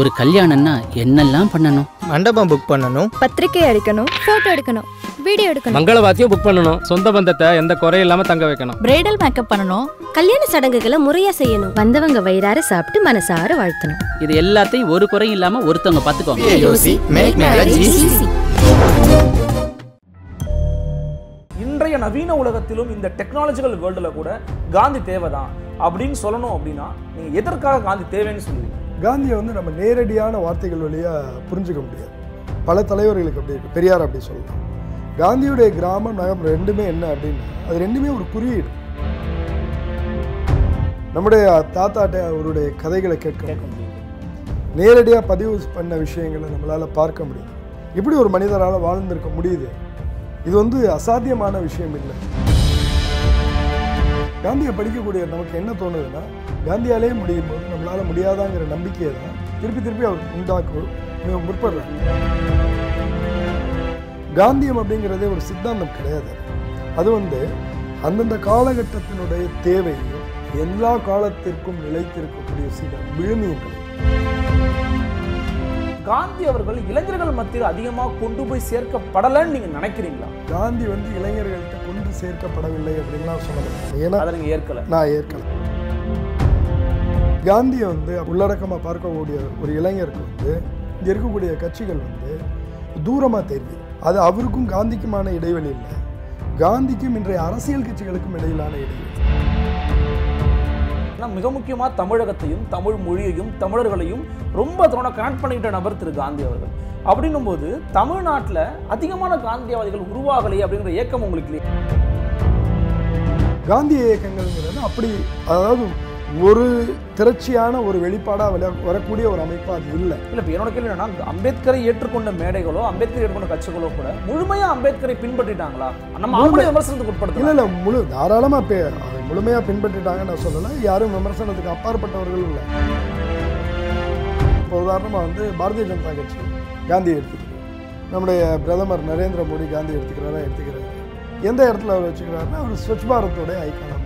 ஒரு கல்யாணம்னா என்னெல்லாம் பண்ணணும்? மண்டபம் புக் பண்ணணும். பத்திரிக்கை அடிக்கணும் போட்டோ எடுக்கணும் வீடியோ எடுக்கணும். மங்கள வாத்தியம் புக் பண்ணணும். சொந்த பந்தத்தை எந்த குறையும் இல்லாம தங்க வைக்கணும். பிரைடல் மேக்கப் பண்ணணும். கல்யாண சடங்குகளை முறையா செய்யணும். வந்தவங்க வயிறார சாப்பிட்டு மனசார வாழ்த்தணும். இது எல்லாத்தையும் ஒரு குறையும் இல்லாம ஒருத்தவங்க பாத்துக்கோங்க இன்றைய நவீன உலகத்திலும் இந்த டெக்னாலஜிக்கல் வேர்ல்டில் கூட காந்தி தேவைதான். அப்படின்னு சொல்லணும் அப்படின்னா நீங்கள் எதற்காக காந்தி தேவைன்னு சொல்லுவீங்க? காந்தியை வந்து நம்ம நேரடியான வார்த்தைகள் வழியாக புரிஞ்சுக்க முடியாது. பல தலைவர்களுக்கு அப்படி இருக்கு. பெரியார் அப்படி சொல்லலாம். காந்தியுடைய கிராமம் நகரம் ரெண்டுமே என்ன அப்படின்னா அது ரெண்டுமே ஒரு குறியீடு. நம்முடைய தாத்தாட்ட அவருடைய கதைகளை கேட்க முடியுது. நேரடியாக பதிவு பண்ண விஷயங்களை நம்மளால் பார்க்க முடியும் இப்படி ஒரு மனிதரால் வாழ்ந்திருக்க முடியுது. இது வந்து அசாத்தியமான விஷயம் இல்லை. காந்தியை படிக்கக்கூடிய நமக்கு என்ன தோணுதுன்னா காந்தியாலே முடியும்? போது நம்மளால் முடியாதாங்கிற நம்பிக்கையை தான் திருப்பி திருப்பி அவர் உண்டாக்கு முற்படுறாங்க காந்தியம் அப்படிங்கிறதே ஒரு சித்தாந்தம் கிடையாது. அது வந்து அந்தந்த காலகட்டத்தினுடைய தேவையும் எல்லா காலத்திற்கும் நிலைத்திருக்கக்கூடிய சில விழுமியங்கள். காந்தி அவர்கள் இளைஞர்கள் மத்தியில் அதிகமாக கொண்டு போய் சேர்க்கப்படலைன்னு நீங்கள் நினைக்கிறீங்களா? காந்தி வந்து இளைஞர்கள்ட்ட கொண்டு சேர்க்கப்படவில்லை அப்படின்லாம் சொல்ல ஏன்னா அதை நீங்கள் ஏற்கலை. நான் ஏற்கனவே காந்தியை வந்து உள்ளடக்கமாக பார்க்கக்கூடிய ஒரு இளைஞருக்கு வந்து இங்கே இருக்கக்கூடிய கட்சிகள் வந்து தூரமாக தெரியுது அது அவருக்கும் காந்திக்குமான இடைவெளி இல்லை. காந்திக்கும் இன்றைய அரசியல் கட்சிகளுக்கும் இடையிலான இடைவெளி. ஆனா மிக முக்கியமாக தமிழகத்தையும் தமிழ் மொழியையும் தமிழர்களையும் ரொம்ப தோண கனெக்ட் பண்ணிக்கிட்ட நபர் திரு காந்தி அவர்கள். அப்படின்னும் போது தமிழ்நாட்டில் அதிகமான காந்தியவாதிகள் உருவாகலையே அப்படிங்கிற ஏக்கம் உங்களுக்கு? காந்திய இயக்கங்கள்ங்கிறது அப்படி அதாவது ஒரு திரட்சியான ஒரு வெளிப்பாடாக விள வரக்கூடிய ஒரு அமைப்பு அது இல்லை. இல்ல இப்ப என்னோட கேள்வி என்னன்னா அம்பேத்கரை ஏற்றுக்கொண்ட மேடைகளோ அம்பேத்கரை ஏற்றுக்கொண்ட கட்சிகளோ கூட முழுமையா அம்பேத்கரை பின்பற்றிட்டாங்களா? நம்ம அவங்களுடைய விமர்சனத்துக்கு இல்லை உட்படுத்தல. இல்லை முழு தாராளமாக பே அதை முழுமையாக பின்பற்றிட்டாங்கன்னு நான் சொல்லலை. யாரும் விமர்சனத்துக்கு அப்பாற்பட்டவர்களும் இல்லை. இப்போ உதாரணமாக வந்து பாரதிய ஜனதா கட்சி காந்தியை எடுத்துக்கிறது நம்முடைய பிரதமர் நரேந்திர மோடி காந்தி எடுத்துக்கிறாரா எடுத்துக்கிறாரு? எந்த இடத்துல அவர் வச்சுக்கிறாருன்னா அவர் ஸ்வச் பாரத்தோடைய ஐக்கான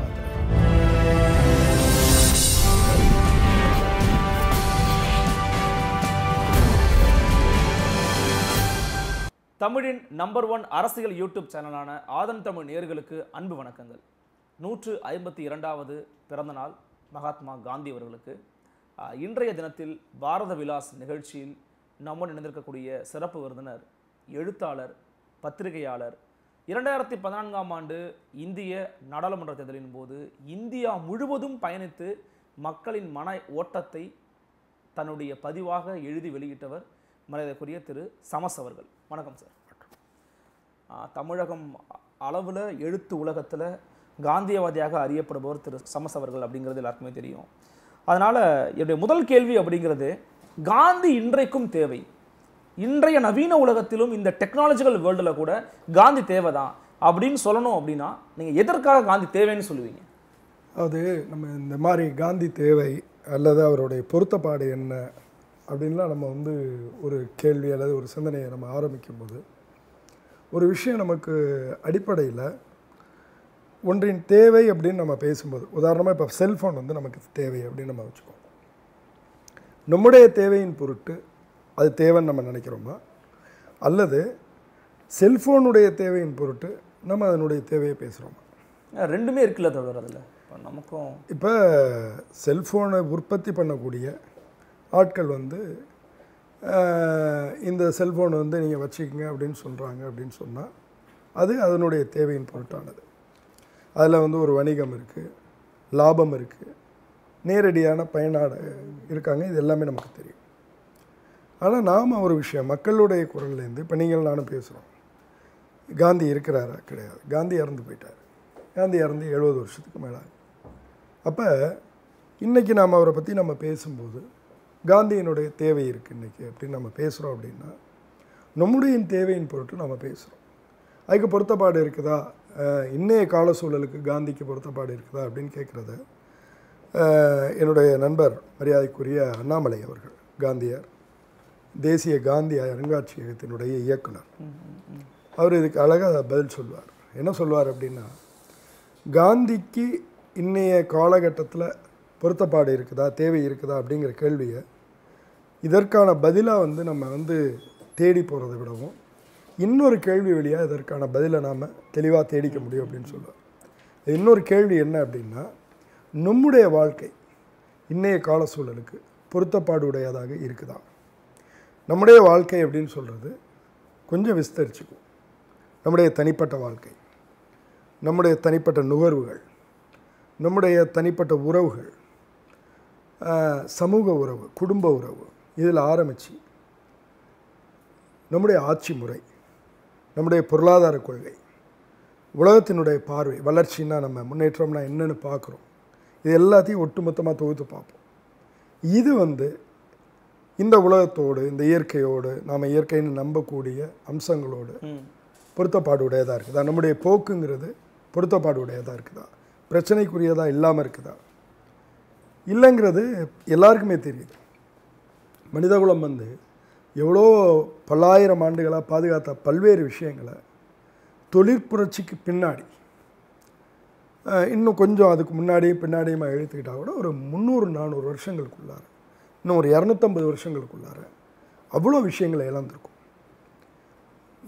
தமிழின் நம்பர் ஒன் அரசியல் யூடியூப் சேனலான ஆதன் தமிழ் நேர்களுக்கு அன்பு வணக்கங்கள். நூற்று ஐம்பத்தி இரண்டாவது பிறந்த நாள் மகாத்மா காந்தி அவர்களுக்கு. இன்றைய தினத்தில் பாரத விலாஸ் நிகழ்ச்சியில் நம்முடன் இணைந்திருக்கக்கூடிய சிறப்பு விருந்தினர் எழுத்தாளர் பத்திரிகையாளர் இரண்டாயிரத்தி பதினான்காம் ஆண்டு இந்திய நாடாளுமன்ற தேர்தலின் போது இந்தியா முழுவதும் பயணித்து மக்களின் மன ஓட்டத்தை தன்னுடைய பதிவாக எழுதி வெளியிட்டவர் மரியாதைக்குரிய திரு சமஸ் அவர்கள். வணக்கம் சார். தமிழகம் அளவில் எழுத்து உலகத்தில் காந்தியவாதியாக அறியப்படுபவர் திரு சமஸ் அவர்கள் அப்படிங்கிறது எல்லாருக்குமே தெரியும். அதனால் என்னுடைய முதல் கேள்வி அப்படிங்கிறது காந்தி இன்றைக்கும் தேவை. இன்றைய நவீன உலகத்திலும் இந்த டெக்னாலஜிக்கல் வேர்ல்டில் கூட காந்தி தேவை தான் அப்படின்னு சொல்லணும் அப்படின்னா நீங்கள் எதற்காக காந்தி தேவைன்னு சொல்லுவீங்க? அது நம்ம இந்த மாதிரி காந்தி தேவை அல்லது அவருடைய பொருத்தப்பாடு என்ன அப்படின்லாம் நம்ம வந்து ஒரு கேள்வி அல்லது ஒரு சிந்தனையை நம்ம ஆரம்பிக்கும் போது ஒரு விஷயம் நமக்கு அடிப்படையில் ஒன்றின் தேவை அப்படின்னு நம்ம பேசும்போது உதாரணமாக இப்போ செல்ஃபோன் வந்து நமக்கு தேவை அப்படின்னு நம்ம வச்சுக்கோம். நம்முடைய தேவையின் பொருட்டு அது தேவைன்னு நம்ம நினைக்கிறோமா? அல்லது செல்ஃபோனுடைய தேவையின் பொருட்டு நம்ம அதனுடைய தேவையை பேசுகிறோமா ரெண்டுமே இருக்குல்ல தொடர் அதில். இப்போ நமக்கும் இப்போ செல்ஃபோனை உற்பத்தி பண்ணக்கூடிய ஆட்கள் வந்து இந்த செல்ஃபோனை வந்து நீங்கள் வச்சுக்கோங்க அப்படின்னு சொல்கிறாங்க அப்படின்னு சொன்னால் அது அதனுடைய தேவையின் பொருட்டானது. அதில் வந்து ஒரு வணிகம் இருக்குது லாபம் இருக்குது நேரடியான பயனாடு இருக்காங்க இது எல்லாமே நமக்கு தெரியும். ஆனால் நாம் ஒரு விஷயம் மக்களுடைய குரல்லேருந்து இப்போ நீங்கள் நானும் பேசுகிறோம் காந்தி இருக்கிறாரா? கிடையாது. காந்தி இறந்து போயிட்டார். காந்தி இறந்து எழுபது வருஷத்துக்கு மேலே அப்போ இன்றைக்கி நாம் அவரை பற்றி நம்ம பேசும்போது காந்தியினுடைய தேவை இருக்குது இன்றைக்கி அப்படின்னு நம்ம பேசுகிறோம் அப்படின்னா நம்முடைய தேவையின் பொருட்டு நம்ம பேசுகிறோம் அதுக்கு பொருத்தப்பாடு இருக்குதா? இன்றைய இன்னைய கால சூழலுக்கு காந்திக்கு பொருத்தப்பாடு இருக்குதா அப்படின்னு கேட்குறத என்னுடைய நண்பர் மரியாதைக்குரிய அண்ணாமலை அவர்கள் காந்தியார் தேசிய காந்தி அருங்காட்சியகத்தினுடைய இயக்குனர். அவர் இதுக்கு அழகாக பதில் சொல்வார். என்ன சொல்வார் அப்படின்னா காந்திக்கு இன்றைய காலகட்டத்தில் பொருத்தப்பாடு இருக்குதா? தேவை இருக்குதா? அப்படிங்கிற கேள்வியை இதற்கான பதிலாக வந்து நம்ம வந்து தேடி போகிறத விடவும் இன்னொரு கேள்வி வழியாக இதற்கான பதிலை நாம் தெளிவாக தேடிக்க முடியும் அப்படின்னு சொல்லுவார் இன்னொரு கேள்வி என்ன அப்படின்னா நம்முடைய வாழ்க்கை இன்றைய கால சூழலுக்கு பொருத்தப்பாடு உடையதாக இருக்குதா? நம்முடைய வாழ்க்கை அப்படின்னு சொல்கிறது கொஞ்சம் விஸ்தரிச்சுக்கும் நம்முடைய தனிப்பட்ட வாழ்க்கை நம்முடைய தனிப்பட்ட நுகர்வுகள் நம்முடைய தனிப்பட்ட உறவுகள் சமூக உறவு குடும்ப உறவு இதில் ஆரம்பித்து நம்முடைய ஆட்சி முறை நம்முடைய பொருளாதார கொள்கை உலகத்தினுடைய பார்வை வளர்ச்சின்னா நம்ம முன்னேற்றம்னா என்னன்னு பார்க்குறோம். இது எல்லாத்தையும் ஒட்டுமொத்தமாக தொகுத்து பார்ப்போம். இது வந்து இந்த உலகத்தோடு இந்த இயற்கையோடு நாம் இயற்கைன்னு நம்பக்கூடிய அம்சங்களோடு பொருத்தப்பாடு உடையதாக இருக்குதா? நம்முடைய போக்குங்கிறது பொருத்தப்பாடு உடையதாக இருக்குதா? பிரச்சனைக்குரியதாக இல்லாமல் இருக்குதா? இல்லைங்கிறது எல்லாருக்குமே தெரியுது. மனிதகுலம் வந்து எவ்வளோ பல்லாயிரம் ஆண்டுகளாக பாதுகாத்த பல்வேறு விஷயங்களை தொழிற்புரட்சிக்கு பின்னாடி இன்னும் கொஞ்சம் அதுக்கு முன்னாடியும் பின்னாடியுமா எழுத்துக்கிட்டால் கூட ஒரு முந்நூறு நானூறு வருஷங்களுக்குள்ளார இன்னும் ஒரு இரநூத்தம்பது வருஷங்களுக்குள்ளார அவ்வளோ விஷயங்களை இழந்திருக்கும்.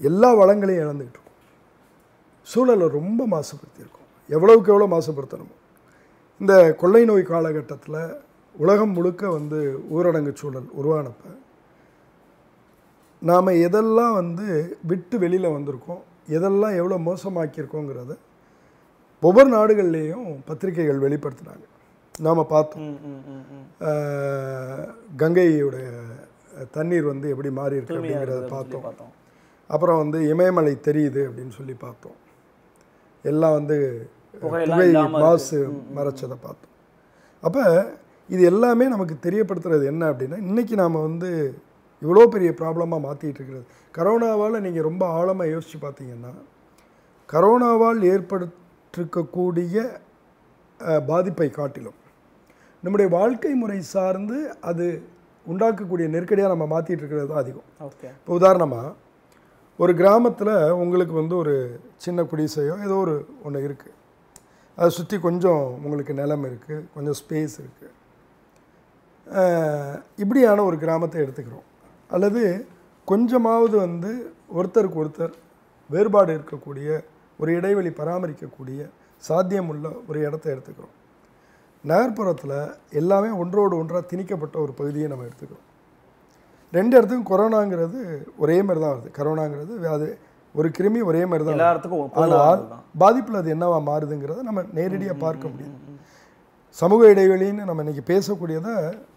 எல்லா வளங்களையும் இழந்துக்கிட்டு இருக்கும் சூழலை ரொம்ப மாசுபடுத்தியிருக்கும். எவ்வளவுக்கு எவ்வளோ மாசுபடுத்தணுமோ. இந்த கொள்ளை நோய் காலகட்டத்தில் உலகம் முழுக்க வந்து ஊரடங்கு சூழல் உருவானப்ப நாம் எதெல்லாம் வந்து விட்டு வெளியில் வந்திருக்கோம் எதெல்லாம் எவ்வளோ மோசமாக்கியிருக்கோங்கிறத ஒவ்வொரு நாடுகள்லேயும் பத்திரிகைகள் வெளிப்படுத்தினாங்க. நாம் பார்த்தோம். கங்கையுடைய தண்ணீர் வந்து எப்படி மாறி இருக்கு அப்படிங்கிறத பார்த்தோம். அப்புறம் வந்து இமயமலை தெரியுது அப்படின்னு சொல்லி பார்த்தோம். எல்லாம் வந்து புகை. மாசு மறைச்சதை பார்த்தோம். அப்போ இது எல்லாமே நமக்கு தெரியப்படுத்துறது என்ன அப்படின்னா இன்றைக்கி நாம் வந்து இவ்வளோ பெரிய ப்ராப்ளமாக மாற்றிட்டு இருக்கிறது கரோனாவால் நீங்கள் ரொம்ப ஆழமாக யோசித்து பார்த்தீங்கன்னா கரோனாவால் ஏற்பட்டிருக்கக்கூடிய பாதிப்பை காட்டிலும் நம்முடைய வாழ்க்கை முறை சார்ந்து அது உண்டாக்கக்கூடிய நெருக்கடியாக நம்ம மாற்றிட்டு இருக்கிறது தான் அதிகம். இப்போ உதாரணமாக ஒரு கிராமத்தில் உங்களுக்கு வந்து ஒரு சின்ன குடிசையோ ஏதோ ஒரு ஒன்று இருக்குது அதை சுற்றி கொஞ்சம் உங்களுக்கு நிலம் இருக்குது கொஞ்சம் ஸ்பேஸ் இருக்குது இப்படியான ஒரு கிராமத்தை எடுத்துக்கிறோம். அல்லது கொஞ்சமாவது வந்து ஒருத்தருக்கு ஒருத்தர் வேறுபாடு இருக்கக்கூடிய ஒரு இடைவெளி பராமரிக்கக்கூடிய சாத்தியமுள்ள ஒரு இடத்த எடுத்துக்கிறோம். நகர்ப்புறத்தில் எல்லாமே ஒன்றோடு ஒன்றாக திணிக்கப்பட்ட ஒரு பகுதியை நம்ம எடுத்துக்கிறோம். ரெண்டு இடத்துக்கும் கொரோனாங்கிறது ஒரே மாதிரி தான் வருது. கரோனாங்கிறது அது ஒரு கிருமி ஒரே மாதிரி தான் ஆனால் பாதிப்பில் அது என்னவா மாறுதுங்கிறத நம்ம நேரடியாக பார்க்க முடியும். சமூக இடைவெளின்னு நம்ம இன்றைக்கி பேசக்கூடியதை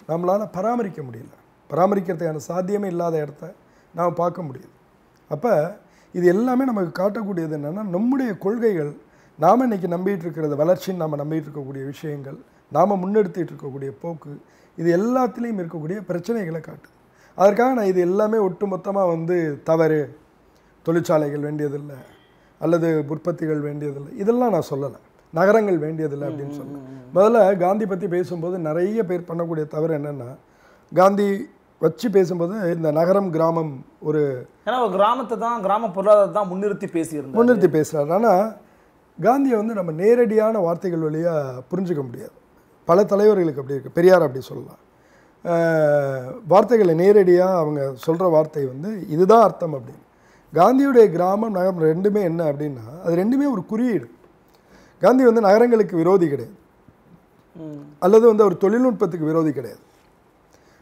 நம்மளால் பராமரிக்க முடியல. பராமரிக்கிறதுக்கான சாத்தியமே இல்லாத இடத்த நாம் பார்க்க முடியுது. அப்போ இது எல்லாமே நமக்கு காட்டக்கூடியது என்னென்னா நம்முடைய கொள்கைகள் நாம் இன்றைக்கி நம்பிட்டு இருக்கிறது வளர்ச்சின்னு நம்ம நம்பிட்டு இருக்கக்கூடிய விஷயங்கள் நாம் முன்னெடுத்துட்டு இருக்கக்கூடிய போக்கு இது எல்லாத்துலேயும் இருக்கக்கூடிய பிரச்சனைகளை காட்டுது. அதற்காக நான் இது எல்லாமே ஒட்டுமொத்தமாக வந்து தவறு தொழிற்சாலைகள் வேண்டியதில்லை அல்லது உற்பத்திகள் வேண்டியதில்லை இதெல்லாம் நான் சொல்லலை. நகரங்கள் வேண்டியதில்லை அப்படின்னு சொல்லலை முதல்ல காந்தி பற்றி பேசும்போது நிறைய பேர் பண்ணக்கூடிய தவறு என்னென்னா காந்தி வச்சு பேசும்போது இந்த நகரம் கிராமம் ஒரு ஏன்னா ஒரு கிராமத்தை தான் கிராம பொருளாதாரத்தை தான் முன்னிறுத்தி பேசியிருந்தார். முன்னிறுத்தி பேசுகிறார் ஆனால் காந்தியை வந்து நம்ம நேரடியான வார்த்தைகள் வழியாக புரிஞ்சுக்க முடியாது. பல தலைவர்களுக்கு அப்படி இருக்குது பெரியார் அப்படி சொல்லலாம். வார்த்தைகளை நேரடியாக அவங்க சொல்கிற வார்த்தை வந்து இதுதான் அர்த்தம் அப்படின்னு. காந்தியுடைய கிராமம் நகரம் ரெண்டுமே என்ன அப்படின்னா அது ரெண்டுமே ஒரு குறியீடு. காந்தி வந்து நகரங்களுக்கு விரோதி கிடையாது. அல்லது வந்து அவர் தொழில்நுட்பத்துக்கு விரோதி கிடையாது.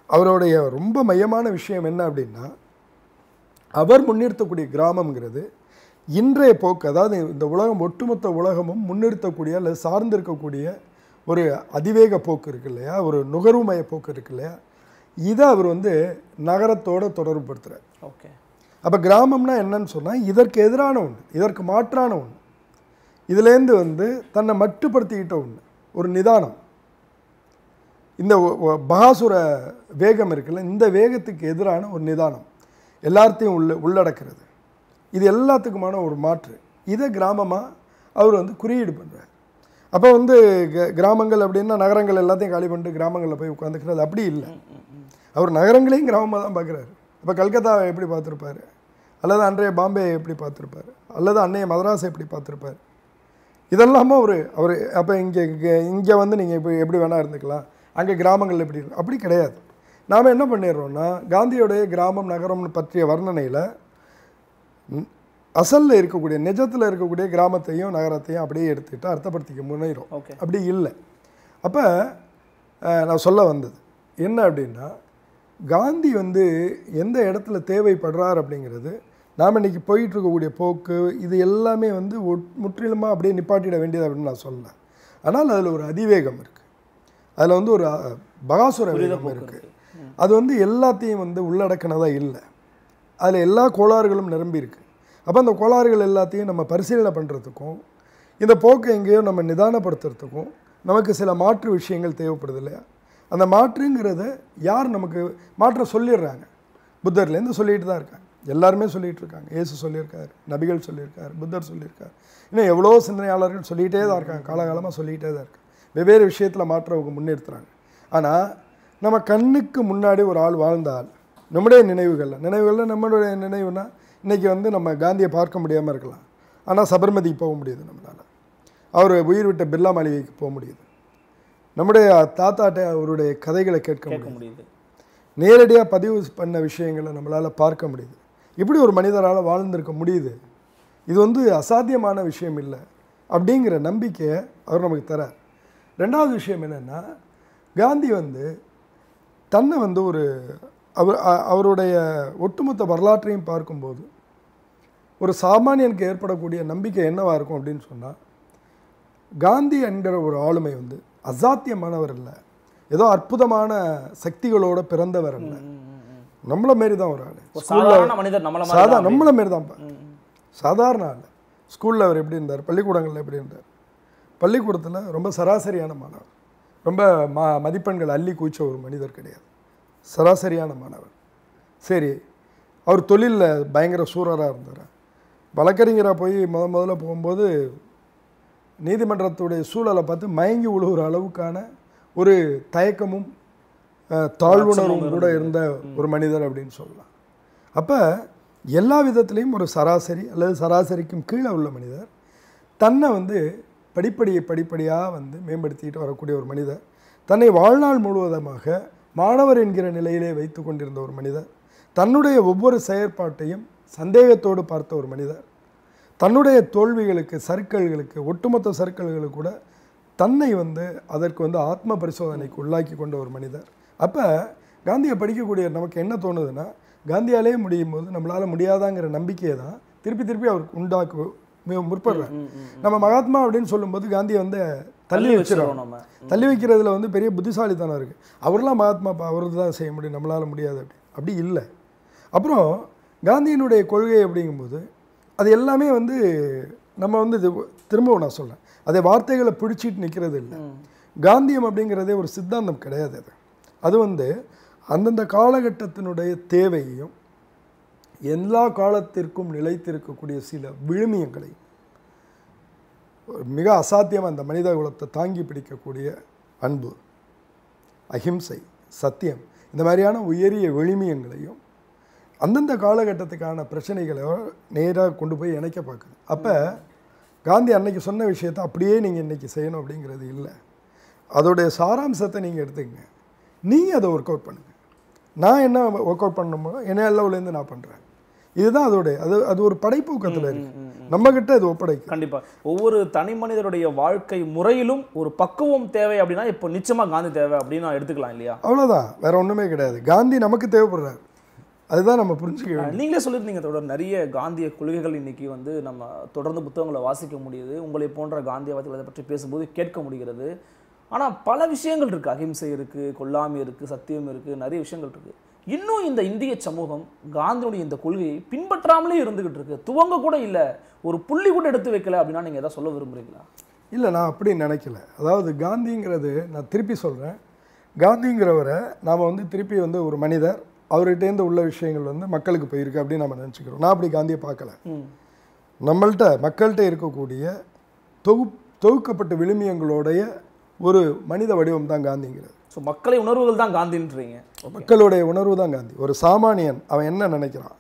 அவருடைய ரொம்ப மையமான விஷயம் என்ன அப்படின்னா அவர் முன்னிறுத்தக்கூடிய கிராமம்ங்கிறது இன்றைய போக்கு அதாவது இந்த உலகம் ஒட்டுமொத்த உலகமும் முன்னிறுத்தக்கூடிய அல்லது சார்ந்திருக்கக்கூடிய ஒரு அதிவேக போக்கு இருக்கு இல்லையா? ஒரு நுகர்வுமய போக்கு இருக்கு இல்லையா? இதை அவர் வந்து நகரத்தோட தொடர்புபடுத்துகிறார் ஓகே. அப்போ கிராமம்னா என்னன்னு சொன்னால் இதற்கு எதிரான ஒன்று இதற்கு மாற்றான ஒன்று இதுலேருந்து வந்து தன்னை மட்டுப்படுத்திக்கிட்ட ஒன்று ஒரு நிதானம். இந்த பகாசுர வேகம் இருக்குல்ல இந்த வேகத்துக்கு எதிரான ஒரு நிதானம் எல்லாத்தையும் உள்ள உள்ளடக்கிறது. இது எல்லாத்துக்குமான ஒரு மாற்று. இதை கிராமமாக அவர் வந்து குறியீடு பண்ணுறார் அப்போ வந்து க- கிராமங்கள் அப்படின்னா நகரங்கள் எல்லாத்தையும் காலி பண்ணிட்டு கிராமங்களில் போய் உட்காந்துக்கிறது அப்படி இல்லை. அவர் நகரங்களையும் கிராமமாக தான் பார்க்குறாரு அப்போ கல்கத்தாவை எப்படி பார்த்துருப்பாரு? அல்லது அன்றைய பாம்பே எப்படி பார்த்துருப்பாரு? அல்லது அன்னைய மதராஸை எப்படி பார்த்துருப்பாரு? இதெல்லாம ஒரு அவர் அப்போ இங்கே இங்கே வந்து நீங்கள் இப்போ எப்படி வேணால் இருந்துக்கலாம். அங்கே கிராமங்கள் எப்படி இருக்கு. அப்படி கிடையாது. நாம் என்ன பண்ணிடுறோம்னா காந்தியோடைய கிராமம் நகரம் பற்றிய வர்ணனையில் அசலில் இருக்கக்கூடிய நிஜத்தில் இருக்கக்கூடிய கிராமத்தையும் நகரத்தையும் அப்படியே எடுத்துக்கிட்டு அர்த்தப்படுத்திக்க முனைகிறோம் ஓகே. அப்படி இல்லை. அப்போ நான் சொல்ல வந்தது. என்ன அப்படின்னா காந்தி வந்து எந்த இடத்துல தேவைப்படுறார் அப்படிங்கிறது நாம் இன்னைக்கு போயிட்டு இருக்கக்கூடிய போக்கு இது எல்லாமே வந்து ஒட்- முற்றிலுமா அப்படியே நிப்பாட்டிட வேண்டியது அப்படின்னு நான் சொல்லல ஆனால் அதில் ஒரு அதிவேகம் இருக்குது அதில் வந்து ஒரு பகாசுர வேகம் இருக்குது அது வந்து எல்லாத்தையும் வந்து உள்ளடக்கினதாக இல்லை. அதில் எல்லா கோளாறுகளும் நிரம்பி இருக்கு. அப்போ அந்த கோளாறுகள் எல்லாத்தையும் நம்ம பரிசீலனை பண்ணுறதுக்கும் இந்த போக்கை எங்கேயோ நம்ம நிதானப்படுத்துறதுக்கும் நமக்கு சில மாற்று விஷயங்கள் தேவைப்படுது இல்லையா? அந்த மாற்றுங்கிறத யார் நமக்கு மாற்ற சொல்லிடுறாங்க. புத்தர்லேருந்து சொல்லிட்டு தான் இருக்காங்க. எல்லாருமே சொல்லிட்டு இருக்காங்க இயேசு சொல்லியிருக்காரு நபிகள் சொல்லியிருக்காரு புத்தர் சொல்லியிருக்காரு. இன்னும் எவ்வளோ சிந்தனையாளர்கள் சொல்லிகிட்டே தான் இருக்காங்க காலகாலமாக சொல்லிகிட்டே தான் இருக்காங்க வெவ்வேறு விஷயத்தில் மாற்ற அவங்க முன்னிறுத்துறாங்க ஆனால் நம்ம கண்ணுக்கு முன்னாடி ஒரு ஆள் வாழ்ந்தால் நம்முடைய நினைவுகளில் நினைவுகளில் நம்மளுடைய நினைவுனா இன்றைக்கி வந்து நம்ம காந்தியை பார்க்க முடியாமல் இருக்கலாம். ஆனால் சபர்மதிக்கு போக முடியுது நம்மளால். அவர் உயிர் விட்ட பிர்லா மாளிகைக்கு போக முடியுது. நம்முடைய தாத்தாட்ட அவருடைய கதைகளை கேட்க முடியுது. நேரடியாக பதிவு பண்ண விஷயங்களை நம்மளால் பார்க்க முடியுது. இப்படி ஒரு மனிதரால் வாழ்ந்திருக்க முடியுது? இது வந்து அசாத்தியமான விஷயம் இல்லை அப்படிங்கிற நம்பிக்கையை அவர் நமக்கு தரார். ரெண்டாவது விஷயம் என்னென்னா காந்தி வந்து தன்னை வந்து ஒரு அவர் அவருடைய ஒட்டுமொத்த வரலாற்றையும் பார்க்கும்போது ஒரு சாமானியனுக்கு ஏற்படக்கூடிய நம்பிக்கை என்னவாக இருக்கும் அப்படின்னு சொன்னால் காந்தி என்கிற ஒரு ஆளுமை வந்து அசாத்தியமானவர் இல்லை. ஏதோ அற்புதமான சக்திகளோடு பிறந்தவர் அல்ல நம்மள மாரி தான் ஒரு ஆள். சாதாரண மனிதர் நம்மள சாதா நம்மள மாரி தான் ம், ம். சாதாரண ஆள். ஸ்கூலில் அவர் எப்படி இருந்தார்? பள்ளிக்கூடங்களில் எப்படி இருந்தார்? பள்ளிக்கூடத்தில் ரொம்ப சராசரியான மாணவர். ரொம்ப ம மதிப்பெண்கள் அள்ளி குவிச்ச ஒரு மனிதர் கிடையாது. சராசரியான மாணவர். சரி அவர் தொழிலில் பயங்கர சூரராக இருந்தார். வழக்கறிஞராக போய் முத முதல்ல போகும்போது நீதிமன்றத்துடைய சூழலை பார்த்து மயங்கி விழுகிற அளவுக்கான ஒரு தயக்கமும் தாழ்வுணர்வும் கூட இருந்த ஒரு மனிதர் அப்படின்னு சொல்லலாம். அப்போ எல்லா விதத்துலேயும் ஒரு சராசரி அல்லது சராசரிக்கும் கீழே உள்ள மனிதர் தன்னை வந்து படிப்படியை படிப்படியாக வந்து மேம்படுத்திக்கிட்டு வரக்கூடிய ஒரு மனிதர் தன்னை வாழ்நாள் முழுவதுமாக மாணவர் என்கிற நிலையிலே வைத்து கொண்டிருந்த ஒரு மனிதர் தன்னுடைய ஒவ்வொரு செயற்பாட்டையும் சந்தேகத்தோடு பார்த்த ஒரு மனிதர் தன்னுடைய தோல்விகளுக்கு சர்க்கல்களுக்கு ஒட்டுமொத்த சர்க்கல்களுக்கு கூட தன்னை வந்து அதற்கு வந்து ஆத்ம பரிசோதனைக்கு உள்ளாக்கி கொண்ட ஒரு மனிதர். அப்போ காந்தியை படிக்கக்கூடிய நமக்கு என்ன தோணுதுன்னா காந்தியாலே முடியும் போது நம்மளால் முடியாதாங்கிற நம்பிக்கையை தான் திருப்பி திருப்பி அவருக்கு உண்டாக்கு முற்படுறார். நம்ம மகாத்மா அப்படின்னு சொல்லும்போது காந்தியை வந்து தள்ளி வச்சிடறோம் நம்ம. தள்ளி வைக்கிறதுல வந்து பெரிய புத்திசாலித்தனம் இருக்குது அவர்லாம் மகாத்மா அவருக்கு தான் செய்ய முடியும் நம்மளால் முடியாது அப்படி. அப்படி இல்லை. அப்புறம் காந்தியினுடைய கொள்கை அப்படிங்கும்போது அது எல்லாமே வந்து நம்ம வந்து இது திரும்பவும் நான் சொல்கிறேன் அதை வார்த்தைகளை பிடிச்சிட்டு நிற்கிறது இல்லை காந்தியம் அப்படிங்கிறதே ஒரு சித்தாந்தம் கிடையாது அது. அது வந்து அந்தந்த காலகட்டத்தினுடைய தேவையையும் எல்லா காலத்திற்கும் நிலைத்திருக்கக்கூடிய சில விழுமியங்களை மிக அசாத்தியமாக அந்த மனித குலத்தை தாங்கி பிடிக்கக்கூடிய அன்பு அஹிம்சை சத்தியம் இந்த மாதிரியான உயரிய விழுமியங்களையும் அந்தந்த காலகட்டத்துக்கான பிரச்சனைகளை நேராக கொண்டு போய் இணைக்க பார்க்குது. அப்போ காந்தி அன்னைக்கு சொன்ன விஷயத்தை அப்படியே நீங்கள் இன்றைக்கி செய்யணும் அப்படிங்கிறது இல்லை. அதோடைய சாராம்சத்தை நீங்கள் எடுத்துக்கங்க. நீங்கள் அதை ஒர்க் அவுட் பண்ணுங்கள் நான் என்ன ஒர்க் அவுட் பண்ணணுமோ என்ன அளவுலேருந்து நான் பண்ணுறேன் இதுதான் அதோடைய அது அது ஒரு படைப்பூக்கத்தில் இருக்குது நம்மக்கிட்ட இது ஒப்படைக்கும். கண்டிப்பா. ஒவ்வொரு தனி மனிதருடைய வாழ்க்கை முறையிலும் ஒரு பக்குவம் தேவை அப்படின்னா இப்போ நிச்சயமா காந்தி தேவை அப்படின்னு நான் எடுத்துக்கலாம் இல்லையா? அவ்வளோதான் வேற ஒன்றுமே கிடையாது. காந்தி நமக்கு தேவைப்படுறாரு. அதுதான் நம்ம புரிஞ்சுக்க வேண்டியது. நீங்களே சொல்லியிருந்தீங்க தொடர் நிறைய காந்திய கொள்கைகள் இன்னைக்கு வந்து நம்ம தொடர்ந்து புத்தகங்களை வாசிக்க முடியுது. உங்களை போன்ற காந்தியவாதிகள் அதை பற்றி பேசும்போது கேட்க முடிகிறது. ஆனா பல விஷயங்கள் இருக்கு. அகிம்சை இருக்கு கொல்லாமை இருக்கு சத்தியம் இருக்கு நிறைய விஷயங்கள் இருக்கு. இன்னும் இந்த இந்திய சமூகம் காந்தியுடைய இந்த கொள்கையை பின்பற்றாமலே இருந்துகிட்டு இருக்கு. துவங்க கூட இல்ல. ஒரு புள்ளி கூட எடுத்து வைக்கல அப்படின்னா நீங்க எதாவது சொல்ல விரும்புறீங்களா? இல்லை நான் அப்படி நினைக்கல. அதாவது காந்திங்கிறது நான் திருப்பி சொல்கிறேன் காந்திங்கிறவரை நாம் வந்து திருப்பி வந்து ஒரு மனிதர் அவர்கிட்டேருந்து உள்ள விஷயங்கள் வந்து மக்களுக்கு போயிருக்கு அப்படின்னு நம்ம நினச்சிக்கிறோம். நான் அப்படி காந்தியை பார்க்கல. ம். நம்மள்ட்ட மக்கள்கிட்ட இருக்கக்கூடிய தொகு தொகுக்கப்பட்ட விழுமியங்களுடைய ஒரு மனித வடிவம் தான் காந்திங்கிறது. ஸோ மக்களை உணர்வுகள் தான் காந்தின்றீங்க. மக்களுடைய உணர்வு தான் காந்தி. ஒரு சாமானியன் அவன் என்ன நினைக்கிறான்?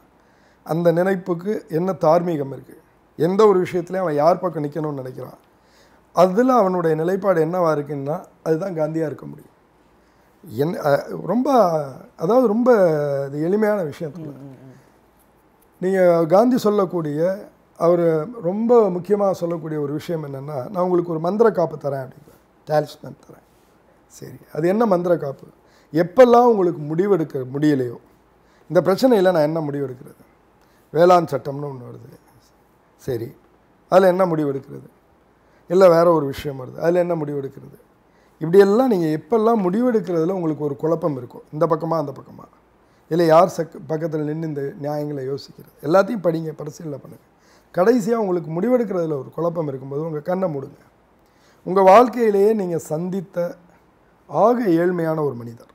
அந்த நினைப்புக்கு என்ன தார்மீகம் இருக்குது எந்த ஒரு விஷயத்துலையும் அவன் யார் பக்கம் நிற்கணும்னு நினைக்கிறான்? அதில் அவனுடைய நிலைப்பாடு என்னவா இருக்குன்னா அதுதான் காந்தியாக இருக்க முடியும். என் ரொம்ப அதாவது ரொம்ப இது எளிமையான விஷயம் நீங்கள் காந்தி சொல்லக்கூடிய அவர் ரொம்ப முக்கியமாக சொல்லக்கூடிய ஒரு விஷயம் என்னென்னா நான் உங்களுக்கு ஒரு மந்திர காப்பு தரேன் அப்படிங்கிற டாலிஸ்மேன் தரேன். சரி அது என்ன மந்திர காப்பு? எப்பெல்லாம் உங்களுக்கு முடிவெடுக்க முடியலையோ இந்த பிரச்சனையில் நான் என்ன முடிவெடுக்கிறது? வேளாண் சட்டம்னு ஒன்று வருது. சரி அதில் என்ன முடிவெடுக்கிறது? இல்லை வேற ஒரு விஷயம் வருது அதில் என்ன முடிவெடுக்கிறது? இப்படியெல்லாம் நீங்கள் எப்பெல்லாம் முடிவெடுக்கிறதுல உங்களுக்கு ஒரு குழப்பம் இருக்கும் இந்த பக்கமாக அந்த பக்கமாக இல்லை யார் சக் பக்கத்தில் நின்று இந்த நியாயங்களை யோசிக்கிறது? எல்லாத்தையும் படிங்க பரிசீலனை பண்ணுங்கள் கடைசியாக உங்களுக்கு முடிவெடுக்கிறதுல ஒரு குழப்பம் இருக்கும்போது உங்கள் கண்ணை மூடுங்க. உங்கள் வாழ்க்கையிலேயே நீங்கள் சந்தித்த ஆக ஏழ்மையான ஒரு மனிதர்.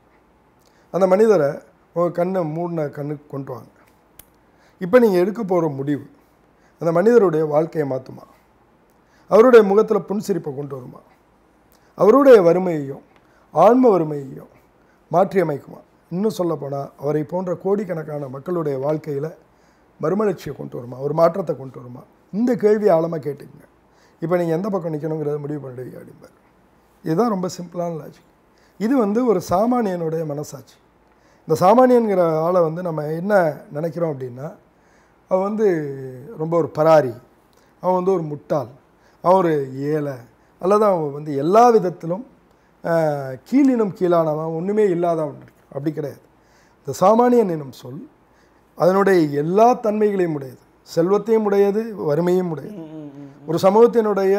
அந்த மனிதரை உங்கள் கண்ணை மூடின கண்ணுக்கு கொண்டு வாங்க. இப்போ நீங்கள் எடுக்க போகிற முடிவு அந்த மனிதருடைய வாழ்க்கையை மாற்றுமா அவருடைய முகத்தில் புன்சிரிப்பை கொண்டு வருமா? அவருடைய வறுமையையும் ஆன்ம வறுமையையும் மாற்றியமைக்குமா? இன்னும் சொல்லப்போனால் அவரை போன்ற கோடிக்கணக்கான மக்களுடைய வாழ்க்கையில் மறுமலர்ச்சியை கொண்டு வருமா? ஒரு மாற்றத்தை கொண்டு வருமா? இந்த கேள்வியை ஆழமாக கேட்டுக்கங்க. இப்போ நீங்கள் எந்த பக்கம் நிற்கணுங்கிறத முடிவு பண்ணுவீங்க அப்படிம்பார். இதுதான் ரொம்ப சிம்பிளான லாஜிக் இது வந்து ஒரு சாமானியனுடைய மனசாட்சி. இந்த சாமானியனுங்கிற ஆளை வந்து நம்ம என்ன நினைக்கிறோம் அப்படின்னா அவன் வந்து ரொம்ப ஒரு பராரி அவன் வந்து ஒரு முட்டாள் அவன் ஒரு ஏழை அல்லது அவன் வந்து எல்லா விதத்திலும் கீழினும் கீழானவன் ஒன்றுமே இல்லாதவன் அப்படி கிடையாது. இந்த சாமானியன் எனும் சொல் அதனுடைய எல்லா தன்மைகளையும் உடையது. செல்வத்தையும் உடையது வறுமையும் உடையது. ஒரு சமூகத்தினுடைய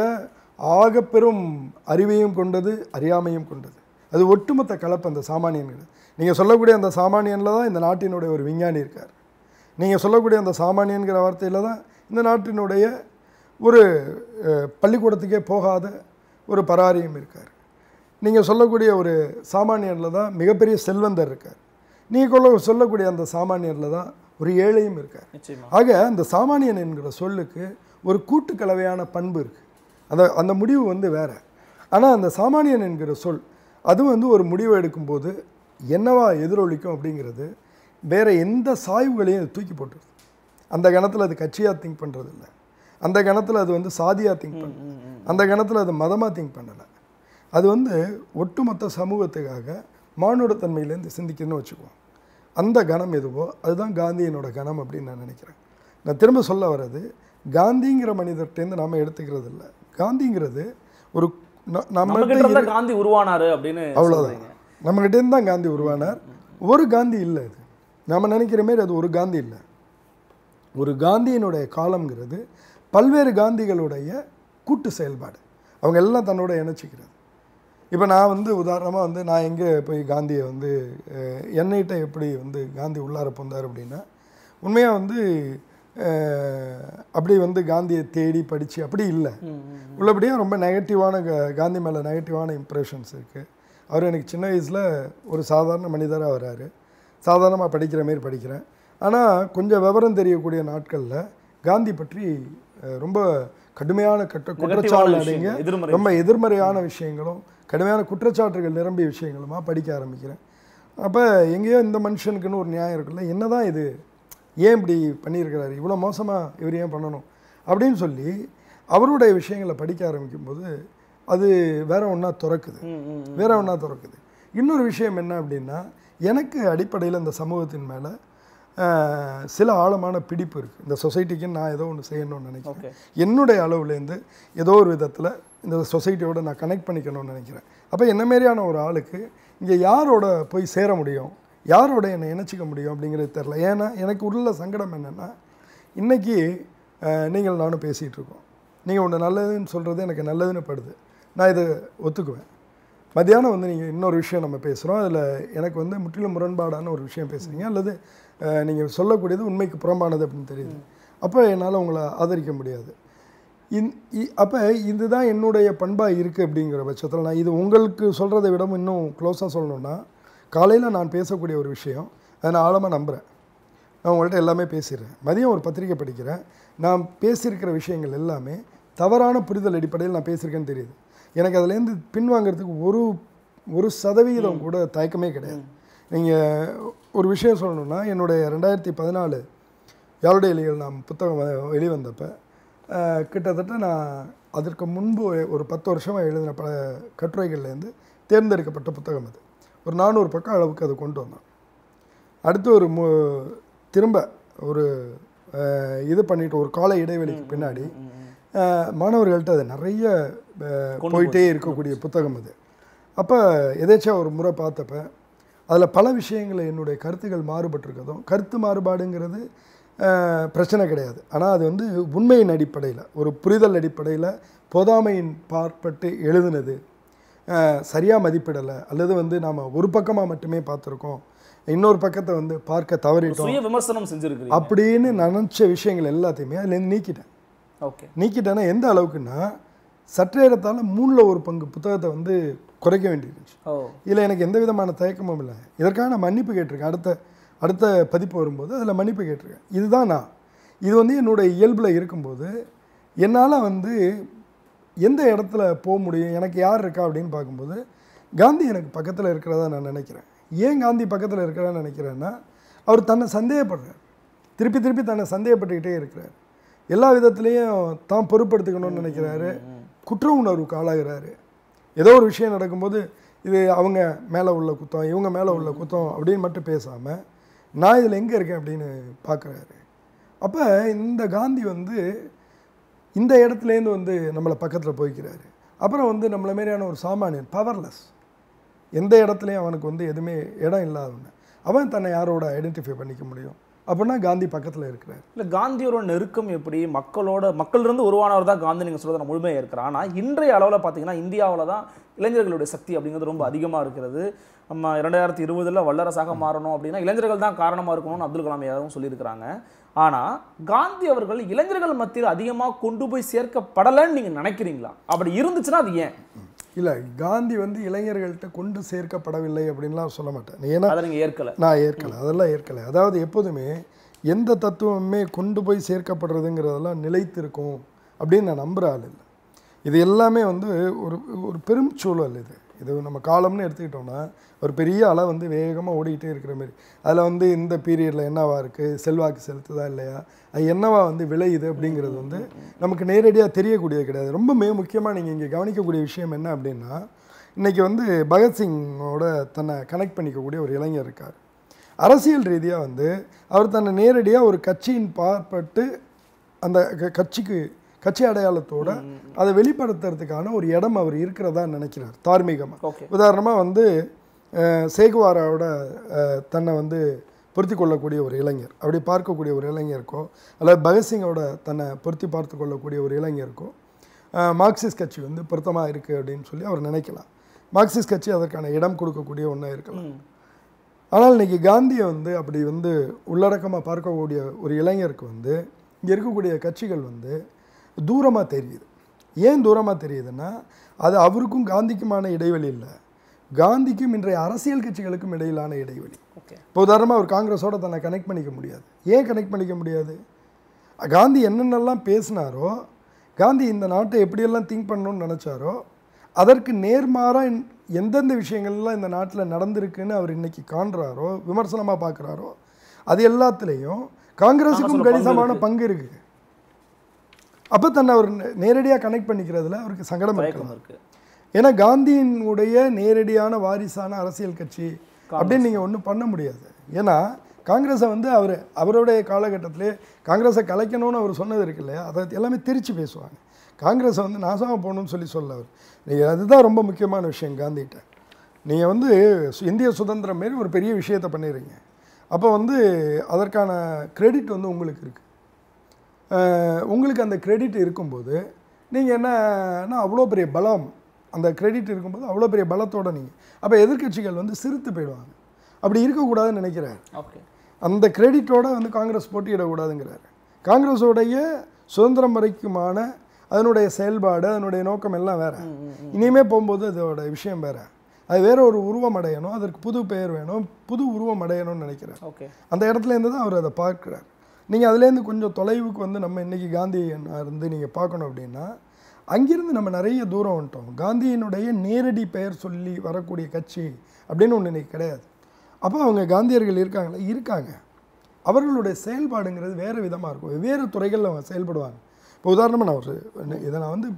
ஆகப்பெரும் அறிவையும் கொண்டது அறியாமையும் கொண்டது. அது ஒட்டுமொத்த கலப்பு அந்த சாமானியன்கள். நீங்கள் சொல்லக்கூடிய அந்த சாமானியனில் தான் இந்த நாட்டினுடைய ஒரு விஞ்ஞானி இருக்கார். நீங்கள் சொல்லக்கூடிய அந்த சாமானியன்கிற வார்த்தையில் தான் இந்த நாட்டினுடைய ஒரு பள்ளிக்கூடத்துக்கே போகாத ஒரு பராரியும் இருக்கார். நீங்கள் சொல்லக்கூடிய ஒரு சாமானியனில் தான் மிகப்பெரிய செல்வந்தர் இருக்கார். நீங்கள் கொள்ள சொல்லக்கூடிய அந்த சாமானியனில் தான் ஒரு ஏழையும் இருக்கார். ஆக அந்த சாமானியன் என்கிற சொல்லுக்கு ஒரு கூட்டு கலவையான பண்பு இருக்குது அந்த அந்த முடிவு வந்து வேற. ஆனால் அந்த சாமானியன் என்கிற சொல் அது வந்து ஒரு முடிவு எடுக்கும்போது என்னவா எதிரொலிக்கும் அப்படிங்கிறது வேற எந்த சாய்வுகளையும் அது தூக்கி போட்டுருது. அந்த கணத்தில் அது கட்சியாக திங்க் பண்ணுறது இல்லை அந்த கணத்தில் அது வந்து சாதியாக திங்க் பண்ணல. அந்த கணத்தில் அது மதமாக திங்க் பண்ணலை. அது வந்து ஒட்டுமொத்த சமூகத்துக்காக மானுடத்தன்மையிலேருந்து சிந்திக்கணும்னு வச்சுக்குவோம். அந்த கணம் எதுவோ அதுதான் காந்தியினோட கணம் அப்படின்னு நான் நினைக்கிறேன். நான் திரும்ப சொல்ல வர்றது காந்திங்கிற மனிதர்கிட்டேருந்து நாம் எடுத்துக்கிறது இல்லை காந்திங்கிறது ஒரு நம்ம காந்தி உருவானாரு அப்படின்னு அவ்வளோதான். நம்மகிட்டேருந்து தான் காந்தி உருவானார். ஒரு காந்தி இல்லை அது நம்ம நினைக்கிற மாரி அது ஒரு காந்தி இல்லை. ஒரு காந்தியினுடைய காலம்ங்கிறது பல்வேறு காந்திகளுடைய கூட்டு செயல்பாடு. அவங்க எல்லாம் தன்னோட இணைச்சிக்கிறது. இப்போ நான் வந்து உதாரணமாக வந்து நான் எங்கே போய் காந்தியை வந்து அஹ், என்னைட்ட எப்படி வந்து காந்தி உள்ளார போந்தார் அப்படின்னா உண்மையாக வந்து அப்படி வந்து காந்தியை தேடி படித்து அப்படி இல்லை. உள்ளபடியாக ரொம்ப நெகட்டிவான காந்தி மேலே நெகட்டிவான இம்ப்ரெஷன்ஸ் இருக்குது அவர் எனக்கு சின்ன வயசில் ஒரு சாதாரண மனிதராக வராரு. சாதாரணமாக படிக்கிற மாரி படிக்கிறேன். ஆனால் கொஞ்சம் விவரம் தெரியக்கூடிய நாட்களில் காந்தி பற்றி ரொம்ப கடுமையான கட்ட குற்றச்சாட்டு அடைங்க விஷயங்கள், எதிர்மறை ரொம்ப எதிர்மறையான விஷயங்களும் கடுமையான குற்றச்சாட்டுகள் நிரம்பிய விஷயங்களுமா படிக்க ஆரம்பிக்கிறேன். அப்போ எங்கேயோ இந்த மனுஷனுக்குன்னு ஒரு நியாயம் இருக்குல்ல என்னதான் இது ஏன் இப்படி பண்ணியிருக்கிறாரு? இவ்வளோ மோசமாக இவர் ஏன் பண்ணணும்? அப்படின்னு சொல்லி அவருடைய விஷயங்களை படிக்க ஆரம்பிக்கும்போது அது வேற ஒன்றா திறக்குது. வேற ஒன்றா திறக்குது. இன்னொரு விஷயம் என்ன அப்படின்னா எனக்கு அடிப்படையில் இந்த சமூகத்தின் மேலே சில ஆழமான பிடிப்பு இருக்குது இந்த சொசைட்டிக்கு நான் ஏதோ ஒன்று செய்யணும்னு நினைக்கிறேன். என்னுடைய அளவுலேருந்து ஏதோ ஒரு விதத்தில் இந்த சொசைட்டியோட நான் கனெக்ட் பண்ணிக்கணும்னு நினைக்கிறேன். அப்போ என்ன மாரியான ஒரு ஆளுக்கு இங்கே யாரோட போய் சேர முடியும்? யாரோட என்னை இணைச்சிக்க முடியும் அப்படிங்கிறது தெரில ஏன்னா எனக்கு உள்ள சங்கடம் என்னென்னா இன்றைக்கி நீங்கள் நானும் பேசிகிட்டு இருக்கோம் நீங்கள் ஒன்று நல்லதுன்னு சொல்கிறது எனக்கு நல்லதுன்னு படுது. நான் இதை ஒத்துக்குவேன். மத்தியானம் வந்து நீங்கள் இன்னொரு விஷயம் நம்ம பேசுகிறோம் அதில் எனக்கு வந்து முற்றிலும் முரண்பாடான ஒரு விஷயம் பேசுகிறீங்க அல்லது நீங்கள் சொல்லக்கூடியது உண்மைக்கு புறம்பானது அப்படின்னு தெரியுது. அப்போ என்னால் உங்களை ஆதரிக்க முடியாது. இந் அப்போ இதுதான் என்னுடைய பண்பாக இருக்குது அப்படிங்கிற பட்சத்தில் நான் இது உங்களுக்கு சொல்கிறத விடவும் இன்னும் க்ளோஸாக சொல்லணுன்னா காலையில் நான் பேசக்கூடிய ஒரு விஷயம் அதை நான் ஆழமாக நம்புகிறேன் நான் உங்கள்கிட்ட எல்லாமே பேசிடுறேன். மதியம் ஒரு பத்திரிக்கை படிக்கிறேன். நான் பேசியிருக்கிற விஷயங்கள் எல்லாமே தவறான புரிதல் அடிப்படையில் நான் பேசியிருக்கேன்னு தெரியுது. எனக்கு அதுலேருந்து பின்வாங்கிறதுக்கு ஒரு ஒரு சதவிகிதம் கூட தயக்கமே கிடையாது. நீங்கள் ஒரு விஷயம் சொல்லணும்னா என்னுடைய ரெண்டாயிரத்தி பதினாலு யாருடைய இலைகள் நாம் புத்தகம் வெளிவந்தப்ப கிட்டத்தட்ட நான் அதற்கு முன்பு ஒரு பத்து வருஷமாக எழுதின பல கட்டுரைகள்லேருந்து தேர்ந்தெடுக்கப்பட்ட புத்தகம் அது. ஒரு நானூறு பக்கம் அளவுக்கு அதை கொண்டு வந்தான். அடுத்து ஒரு மு திரும்ப ஒரு இது பண்ணிட்டு ஒரு கால இடைவெளிக்கு பின்னாடி மாணவர்கள்ட்ட அது நிறைய போயிட்டே இருக்கக்கூடிய புத்தகம் அது. அப்போ எதேச்சா ஒரு முறை பார்த்தப்ப அதில் பல விஷயங்கள் என்னுடைய கருத்துக்கள் மாறுபட்டிருக்கதும் கருத்து மாறுபாடுங்கிறது பிரச்சனை கிடையாது. ஆனால் அது வந்து உண்மையின் அடிப்படையில் ஒரு புரிதல் அடிப்படையில் பொதாமையின் பார்ப்பட்டு எழுதுனது சரியாக மதிப்பிடலை. அல்லது வந்து நாம் ஒரு பக்கமாக மட்டுமே பார்த்துருக்கோம். இன்னொரு பக்கத்தை வந்து பார்க்க தவறிட்டோம். சுய விமர்சனம் செஞ்சிருக்கிறீங்க. அப்படின்னு நினச்ச விஷயங்கள் எல்லாத்தையுமே அதுலேருந்து நீக்கிட்டேன். ஓகே. நீக்கிட்டேன்னா எந்த அளவுக்குன்னா சற்றேறத்தால் மூணில் ஒரு பங்கு புத்தகத்தை வந்து குறைக்க வேண்டியிருந்துச்சு. இதில் எனக்கு எந்த விதமான தயக்கமும் இல்லை. இதற்காக நான் மன்னிப்பு கேட்டிருக்கேன். அடுத்த அடுத்த பதிப்பு வரும்போது அதில் மன்னிப்பு கேட்டிருக்கேன். இதுதான் நான். இது வந்து என்னோட இயல்பில் இருக்கும்போது என்னால் வந்து எந்த இடத்துல போக முடியும் எனக்கு யார் இருக்கா அப்படின்னு பார்க்கும்போது காந்தி எனக்கு பக்கத்தில் இருக்கிறதா நான் நினைக்கிறேன். ஏன் காந்தி பக்கத்தில் இருக்கிறான்னு நினைக்கிறேன்னா அவர் தன்னை சந்தேகப்படுறார். திருப்பி திருப்பி தன்னை சந்தேகப்பட்டுக்கிட்டே இருக்கிறார். எல்லா விதத்துலேயும் தான் பொறுப்படுத்திக்கணும்னு நினைக்கிறாரு. குற்ற உணர்வுக்கு ஆளாகிறாரு ஏதோ ஒரு விஷயம் நடக்கும்போது இது அவங்க மேலே உள்ள குத்தம் இவங்க மேலே உள்ள குத்தம் அப்படின்னு மட்டும் பேசாமல் நான் இதில் எங்கே இருக்கேன் அப்படின்னு பார்க்குறாரு. அப்போ இந்த காந்தி வந்து இந்த இடத்துலேருந்து வந்து நம்மளை பக்கத்தில் போய்க்கிறாரு. அப்புறம் வந்து நம்மளை மாரியான ஒரு சாமானியன் பவர்லெஸ் எந்த இடத்துலையும் அவனுக்கு வந்து எதுவுமே இடம் இல்லாதவன். அவன் தன்னை யாரோட ஐடென்டிஃபை பண்ணிக்க முடியும்? அப்படின்னா காந்தி பக்கத்தில் இருக்கிறார். இல்லை காந்தியோட நெருக்கம் எப்படி? மக்களோட மக்களிருந்து உருவானவர் தான் காந்தி நீங்கள் சொல்கிறத நான் முழுமையாக இருக்கிறேன் ஆனால் இன்றைய அளவில் பார்த்தீங்கன்னா இந்தியாவில் தான் இளைஞர்களுடைய சக்தி அப்படிங்கிறது ரொம்ப அதிகமாக இருக்கிறது. நம்ம இரண்டாயிரத்தி இருபதில் வல்லரசாக மாறணும் அப்படின்னா இளைஞர்கள் தான் காரணமாக இருக்கணும்னு அப்துல் கலாம் யாரும் சொல்லியிருக்கிறாங்க. ஆனால் காந்தி அவர்கள் இளைஞர்கள் மத்தியில் அதிகமாக கொண்டு போய் சேர்க்கப்படலைன்னு நீங்கள் நினைக்கிறீங்களா? அப்படி இருந்துச்சுன்னா அது ஏன்? இல்லை காந்தி வந்து இளைஞர்கள்ட்ட கொண்டு சேர்க்கப்படவில்லை அப்படின்லாம் சொல்ல மாட்டேன். ஏன்னா ஏற்கல. நான் ஏற்கலை அதெல்லாம் ஏற்கலை. அதாவது எப்போதுமே எந்த தத்துவமுமே கொண்டு போய் சேர்க்கப்படுறதுங்கிறதெல்லாம் நிலைத்திருக்கும் அப்படின்னு நான் நம்புகிற ஆள் இல்லை. இது எல்லாமே வந்து ஒரு ஒரு பெரும் சூழல் இது. இது நம்ம காலம்னு எடுத்துக்கிட்டோம்னா ஒரு பெரிய அலை வந்து வேகமாக ஓடிக்கிட்டே இருக்கிற மாதிரி அதில் வந்து இந்த பீரியடில் என்னவா இருக்குது செல்வாக்கு செலுத்துதா இல்லையா? அது என்னவா வந்து விளையுது அப்படிங்கிறது வந்து நமக்கு நேரடியாக தெரியக்கூடியது கிடையாது. ரொம்ப மிக முக்கியமாக நீங்கள் இங்கே கவனிக்கக்கூடிய விஷயம் என்ன அப்படின்னா இன்றைக்கி வந்து பகத்சிங்கோட தன்னை கனெக்ட் பண்ணிக்கக்கூடிய ஒரு இளைஞர் இருக்கார். அரசியல் ரீதியாக வந்து அவர் தன்னை நேரடியாக ஒரு கட்சியின் பார்ப்பட்டு அந்த க- கட்சிக்கு கட்சி அடையாளத்தோட அதை வெளிப்படுத்துறதுக்கான ஒரு இடம் அவர் இருக்கிறதா நினைக்கிறார் தார்மீகமாக உதாரணமாக வந்து சேகுவாராவோட தன்னை வந்து பொருத்தி கொள்ளக்கூடிய ஒரு இளைஞர் அப்படி பார்க்கக்கூடிய ஒரு இளைஞருக்கோ அல்லது பகத்சிங்கோட தன்னை பொருத்தி பார்த்து கொள்ளக்கூடிய ஒரு இளைஞருக்கோ மார்க்சிஸ்ட் கட்சி வந்து பொருத்தமாக இருக்குது அப்படின்னு சொல்லி அவர் நினைக்கலாம். மார்க்சிஸ்ட் கட்சி அதற்கான இடம் கொடுக்கக்கூடிய ஒன்றா இருக்கலாம். ஆனால் இன்னைக்கு காந்தியை வந்து அப்படி வந்து உள்ளடக்கமாக பார்க்கக்கூடிய ஒரு இளைஞருக்கு வந்து இங்கே இருக்கக்கூடிய கட்சிகள் வந்து தூரமாக தெரியுது. ஏன் தூரமாக தெரியுதுன்னா அது அவருக்கும் காந்திக்குமான இடைவெளி இல்லை. காந்திக்கும் இன்றைய அரசியல் கட்சிகளுக்கும் இடையிலான இடைவெளி. ஓகே. இப்போ உதாரணமாக ஒரு காங்கிரஸோட தன்னை கனெக்ட் பண்ணிக்க முடியாது. ஏன் கனெக்ட் பண்ணிக்க முடியாது? காந்தி என்னென்னலாம் பேசினாரோ காந்தி இந்த நாட்டை எப்படியெல்லாம் திங்க் பண்ணணும்னு நினச்சாரோ அதற்கு நேர்மாறாக எந்தெந்த விஷயங்கள்லாம் இந்த நாட்டில் நடந்திருக்குன்னு அவர் இன்னைக்கு காண்றாரோ விமர்சனமாக பார்க்குறாரோ அது எல்லாத்துலேயும் காங்கிரஸுக்கும் கணிசமான. பங்கு இருக்குது. அப்போ தன்னை அவர் நேரடியாக கனெக்ட் பண்ணிக்கிறதுல அவருக்கு சங்கடம் தயக்கம் இருக்கலாம் இருக்கு. ஏன்னா காந்தியினுடைய நேரடியான வாரிசான அரசியல் கட்சி அப்படின்னு நீங்கள் ஒன்றும் பண்ண முடியாது. ஏன்னா காங்கிரஸை வந்து அவர் அவருடைய காலகட்டத்திலே காங்கிரஸை கலைக்கணும்னு அவர் சொன்னது இருக்கு இல்லையா? அதை எல்லாமே திரிச்சு பேசுவாங்க. காங்கிரஸை வந்து நாசமாக போகணும்னு சொல்லி சொல்ல அவர். நீங்கள் அதுதான் ரொம்ப முக்கியமான விஷயம் காந்திகிட்ட. நீங்கள் வந்து சு- இந்திய சுதந்திரம் மாரி ஒரு பெரிய விஷயத்தை பண்ணிடுறீங்க. அப்போ வந்து அதற்கான கிரெடிட் வந்து உங்களுக்கு இருக்குது உங்களுக்கு அந்த கிரெடிட் இருக்கும்போது நீங்கள் என்னன்னா அவ்வளோ பெரிய பலம் அந்த கிரெடிட் இருக்கும்போது அவ்வளோ பெரிய பலத்தோட நீங்கள் அப்போ எதிர்க்கட்சிகள் வந்து சிரித்து போயிடுவாங்க. அப்படி இருக்கக்கூடாதுன்னு நினைக்கிறார். ஓகே அந்த கிரெடிட்டோட வந்து காங்கிரஸ் போட்டியிடக்கூடாதுங்கிறாரு. காங்கிரஸோடைய சுதந்திரம் வரைக்குமான அதனுடைய செயல்பாடு அதனுடைய நோக்கம் எல்லாம் வேற. இனிமே போகும்போது அதோட விஷயம் வேற. அது வேற ஒரு உருவம் அடையணும் அதற்கு புது பெயர் வேணும் புது உருவம் அடையணும்னு நினைக்கிறார். ஓகே அந்த இடத்துல இருந்து தான் அவர் அதை பார்க்குறார். நீங்கள் அதுலேருந்து கொஞ்சம் தொலைவுக்கு வந்து நம்ம இன்றைக்கி காந்தி இருந்து நீங்கள் பார்க்கணும் அப்படின்னா அங்கிருந்து நம்ம நிறைய தூரம் வந்துட்டோம். காந்தியினுடைய நேரடி பெயர் சொல்லி வரக்கூடிய கட்சி அப்படின்னு ஒன்று இன்னைக்கு கிடையாது. அப்போ அவங்க காந்தியர்கள் இருக்காங்களா? இருக்காங்க. அவர்களுடைய செயல்பாடுங்கிறது வேறு விதமாக இருக்கும். வெவ்வேறு துறைகளில் அவங்க செயல்படுவாங்க. இப்போ உதாரணமாக நான் ஒரு இதை நான் வந்து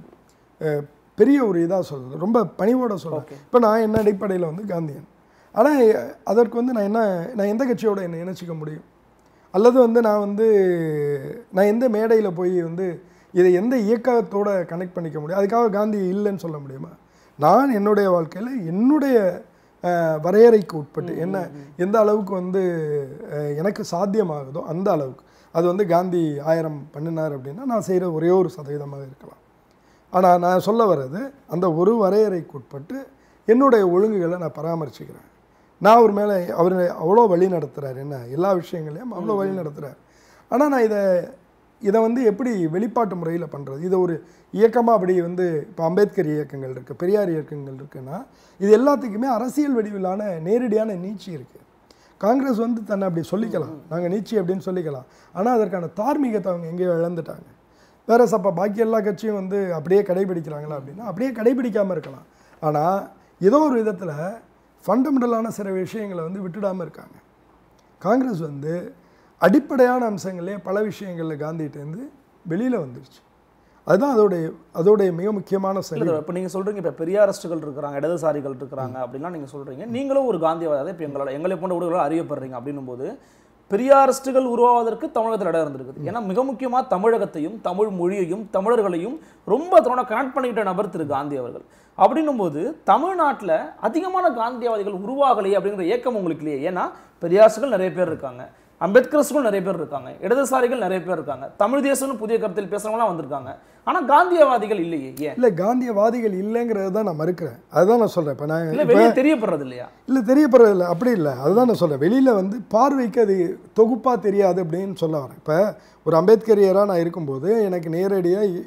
பெரிய ஒரு இதாக சொல்கிறேன் ரொம்ப பணிவோட சொல்கிறேன் இப்போ நான் என்ன அடிப்படையில் வந்து காந்தியன்? ஆனால் அதற்கு வந்து நான் என்ன நான் எந்த கட்சியோட என்னை இணைச்சிக்க முடியும்? அல்லது வந்து நான் வந்து நான் எந்த மேடையில் போய் வந்து இதை எந்த இயக்கத்தோட கனெக்ட் பண்ணிக்க முடியும்? அதுக்காக காந்தி இல்லைன்னு சொல்ல முடியுமா? நான் என்னுடைய வாழ்க்கையில் என்னுடைய வரையறைக்கு உட்பட்டு என்ன எந்த அளவுக்கு வந்து எனக்கு சாத்தியமாகுதோ அந்த அளவுக்கு. அது வந்து காந்தி ஆயிரம் பண்ணினார் அப்படின்னா நான் செய்கிற ஒரே ஒரு சதவீதமாக இருக்கலாம். ஆனால் நான் சொல்ல வர்றது அந்த ஒரு வரையறைக்கு உட்பட்டு என்னுடைய ஒழுங்குகளை நான் பராமரிச்சுக்கிறேன். நான் அவர் மேலே அவர் அவ்வளோ வழி நடத்துகிறார் என்ன? எல்லா விஷயங்களையும் அவ்வளோ வழி நடத்துகிறார் ஆனால் நான் இதை இதை வந்து எப்படி வெளிப்பாட்டு முறையில் பண்ணுறது இதை ஒரு இயக்கமாக அப்படி வந்து இப்போ அம்பேத்கர் இயக்கங்கள் இருக்குது பெரியார் இயக்கங்கள் இருக்குன்னா இது எல்லாத்துக்குமே அரசியல் வடிவிலான நேரடியான நீட்சி இருக்குது காங்கிரஸ் வந்து தன்னை அப்படி சொல்லிக்கலாம். நாங்கள் நீச்சி அப்படின்னு சொல்லிக்கலாம். ஆனால் அதற்கான தார்மீகத்தை அவங்க எங்கேயோ இழந்துட்டாங்க. வேற சப்பா பாக்கி எல்லா கட்சியும் வந்து அப்படியே கடைபிடிக்கிறாங்களா அப்படின்னா அப்படியே கடைபிடிக்காமல் இருக்கலாம். ஆனால் ஏதோ ஒரு விதத்தில் ஃபண்டமெண்டலான சில விஷயங்களை வந்து விட்டுடாமல் இருக்காங்க. காங்கிரஸ் வந்து அடிப்படையான அம்சங்களே பல விஷயங்களில் காந்திகிட்டேருந்து வெளியில் வந்துருச்சு. அதுதான் அதோடைய அதோடைய மிக முக்கியமான இல்லை இப்போ நீங்கள் சொல்கிறீங்க இப்போ பெரியாரிஸ்டுகள் இருக்கிறாங்க இடதுசாரிகள் இருக்கிறாங்க அப்படின்லாம் நீங்கள் சொல்கிறீங்க நீங்களும் ஒரு காந்தியவாதி இப்போ எங்களால் எங்களை போன்ற ஊடகங்களால் அறியப்படுறீங்க அப்படின்னும் போது பெரியாரிஸ்டுகள் உருவாவதற்கு தமிழகத்தில் இடம் இருந்திருக்குது. ஏன்னா மிக முக்கியமாக தமிழகத்தையும் தமிழ் மொழியையும் தமிழர்களையும் ரொம்ப தன்னோட கனெக்ட் பண்ணிக்கிட்ட நபர் திரு காந்தி அவர்கள். அப்படின்னும் போது தமிழ்நாட்டில் அதிகமான காந்தியவாதிகள் உருவாகலையே அப்படிங்கிற ஏக்கம் உங்களுக்கு இல்லையே? ஏன்னா பெரியாரிஸ்டுகள் நிறைய பேர் இருக்காங்க. அம்பேத்கர்ஸ்களும் நிறைய பேர் இருக்காங்க இடதுசாரிகள் நிறைய பேர் இருக்காங்க தமிழ் தேசம்னு புதிய கருத்தில் பேசுறவங்களாம் வந்திருக்காங்க. ஆனா காந்தியவாதிகள் இல்லையே ஏன்? இல்லை காந்தியவாதிகள் இல்லைங்கிறது தான் நான் மறுக்கிறேன். அதுதான் நான் சொல்கிறேன் இப்போ நான் இல்ல வெளியே தெரியப்படுறது இல்லையா இல்லை தெரியப்படுறதில்ல. அப்படி இல்லை. அதுதான் நான் சொல்கிறேன் வெளியில் வந்து பார்வைக்கு அது தொகுப்பாக தெரியாது அப்படின்னு சொல்ல வரேன். இப்போ ஒரு அம்பேத்கரியராக நான் இருக்கும்போது எனக்கு நேரடியாக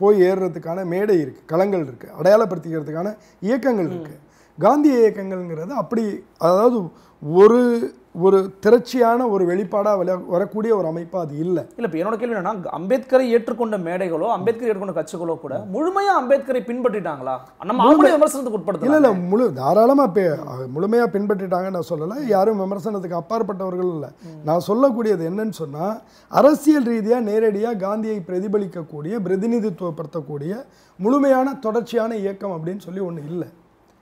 போய் ஏறுறதுக்கான மேடை இருக்குது களங்கள் இருக்குது அடையாளப்படுத்திக்கிறதுக்கான இயக்கங்கள் இருக்குது காந்திய இயக்கங்கள்ங்கிறது அப்படி அதாவது ஒரு ஒரு திரட்சியான ஒரு வெளிப்பாடாக விள வரக்கூடிய ஒரு அமைப்பாக அது இல்லை. இல்ல இப்ப என்னோட கேள்வி என்னன்னா அம்பேத்கரை ஏற்றுக்கொண்ட மேடைகளோ அம்பேத்கரை ஏற்றுக்கொண்ட கட்சிகளோ கூட முழுமையா அம்பேத்கரை பின்பற்றிட்டாங்களா? நம்ம அவங்களே விமர்சனத்துக்கு இல்லை உட்படுத்தல. இல்லை முழு தாராளமாக பே முழுமையாக பின்பற்றிட்டாங்கன்னு நான் சொல்லலை. யாரும் விமர்சனத்துக்கு அப்பாற்பட்டவர்கள் இல்லை. நான் சொல்லக்கூடியது என்னன்னு சொன்னால் அரசியல் ரீதியாக நேரடியாக காந்தியை பிரதிபலிக்கக்கூடிய பிரதிநிதித்துவப்படுத்தக்கூடிய முழுமையான தொடர்ச்சியான இயக்கம் அப்படின்னு சொல்லி ஒன்று இல்லை.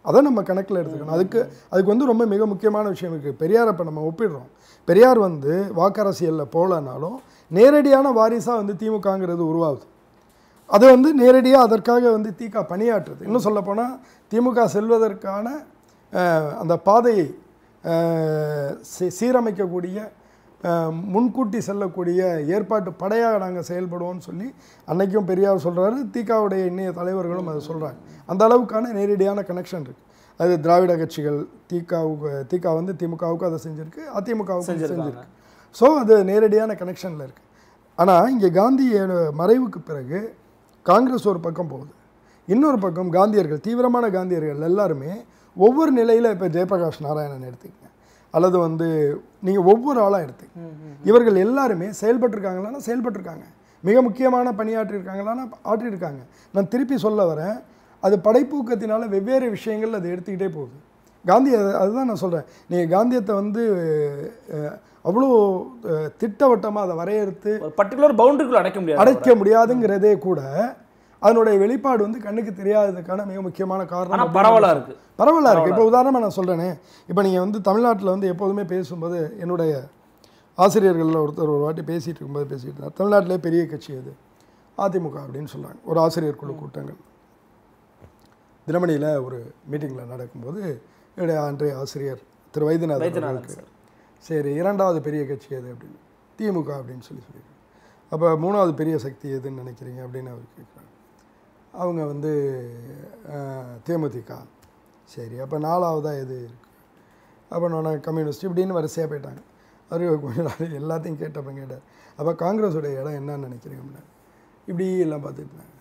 அதை நம்ம கணக்கில் எடுத்துக்கணும். அதுக்கு அதுக்கு வந்து ரொம்ப மிக முக்கியமான விஷயம் இருக்குது பெரியாரை இப்போ நம்ம ஒப்பிடுறோம். பெரியார் வந்து வாக்கரசியலில் போகலனாலும் நேரடியான வாரிசாக வந்து திமுகங்கிறது உருவாகுது. அது வந்து நேரடியாக அதற்காக வந்து திக பணியாற்றுது. இன்னும் சொல்லப்போனால் திமுக செல்வதற்கான அந்த பாதையை சீ- சீரமைக்கக்கூடிய முன்கூட்டி செல்லக்கூடிய ஏற்பாட்டு படையாக நாங்கள் செயல்படுவோம்னு சொல்லி அன்னைக்கும் பெரியார் சொல்கிறாரு திகாவுடைய இன்னைய தலைவர்களும் அதை சொல்கிறாங்க அந்த அளவுக்கான நேரடியான கனெக்ஷன் இருக்குது அது திராவிட கட்சிகள் திகாவுக்கு திக வந்து திமுகவுக்கு அதை செஞ்சுருக்கு அதிமுகவுக்கு. செஞ்சுருக்கு. ஸோ அது நேரடியான கனெக்ஷனில் இருக்குது ஆனால் இங்கே காந்தி மறைவுக்கு பிறகு காங்கிரஸ் ஒரு பக்கம் போகுது. இன்னொரு பக்கம் காந்தியர்கள் தீவிரமான காந்தியர்கள் எல்லாருமே ஒவ்வொரு நிலையில் இப்போ ஜெயபிரகாஷ் நாராயணன் எடுத்துக்கங்க அல்லது வந்து நீங்கள் ஒவ்வொரு ஆளாக எடுத்துக்கங்க இவர்கள் எல்லாருமே செயல்பட்டிருக்காங்களான்னா செயல்பட்டிருக்காங்க. மிக முக்கியமான பணியாற்றியிருக்காங்களான்னா ஆற்றியிருக்காங்க. நான் திருப்பி சொல்ல வரேன் அது படைப்பூக்கத்தினால வெவ்வேறு விஷயங்கள் அது எடுத்துக்கிட்டே போகுது. காந்தி அது- அதுதான் நான் சொல்கிறேன் நீங்கள் காந்தியத்தை வந்து அவ்வளோ திட்டவட்டமாக அதை வரையறுத்து பர்டிகுலர் பவுண்டரிக்குள்ள அடைக்க முடியாது அடைக்க முடியாதுங்கிறதே கூட அதனுடைய வெளிப்பாடு வந்து கண்ணுக்கு தெரியாததுக்கான மிக முக்கியமான காரணம் அப்படின்னு பரவலா நான் இருக்கு. பரவாயில்ல இருக்கு. இப்போ உதாரணமாக நான் சொல்கிறேனே இப்போ நீங்கள் வந்து தமிழ்நாட்டில் வந்து எப்போதுமே பேசும்போது என்னுடைய ஆசிரியர்களில் ஒருத்தர் ஒரு வாட்டி பேசிகிட்டு இருக்கும்போது பேசிகிட்டு இருந்தார் தமிழ்நாட்டிலே பெரிய கட்சி அது. அதிமுக அப்படின்னு சொல்கிறாங்க ஒரு ஆசிரியர் குழு கூட்டங்கள். தினமணியில் ஒரு மீட்டிங்கில் நடக்கும்போது என்னுடைய அன்றைய ஆசிரியர் திரு வைத்தியநாதன் சார். இரண்டாவது பெரிய கட்சி எது அப்படின்னு. திமுக அப்படின்னு சொல்லி சொல்லியிருக்காங்க அப்போ மூணாவது பெரிய சக்தி எதுன்னு நினைக்கிறீங்க அப்படின்னு அவர் கேட்குறாங்க அவங்க வந்து தேமுதிக. சரி அப்போ நாலாவதாக எது இருக்குது அப்போ நான் கம்யூனிஸ்ட் இப்படின்னு வரிசையாக போயிட்டாங்க. அறிவு கொஞ்சம் நாள் எல்லாத்தையும் கேட்டப்ப கேட்டார். அப்போ காங்கிரஸோடைய இடம் என்னன்னு நினைக்கிறீங்க அப்படின்னா இப்படி எல்லாம் பார்த்துட்டு இருந்தாங்க.